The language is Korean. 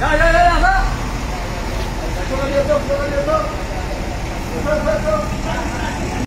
야 야 야 야 나!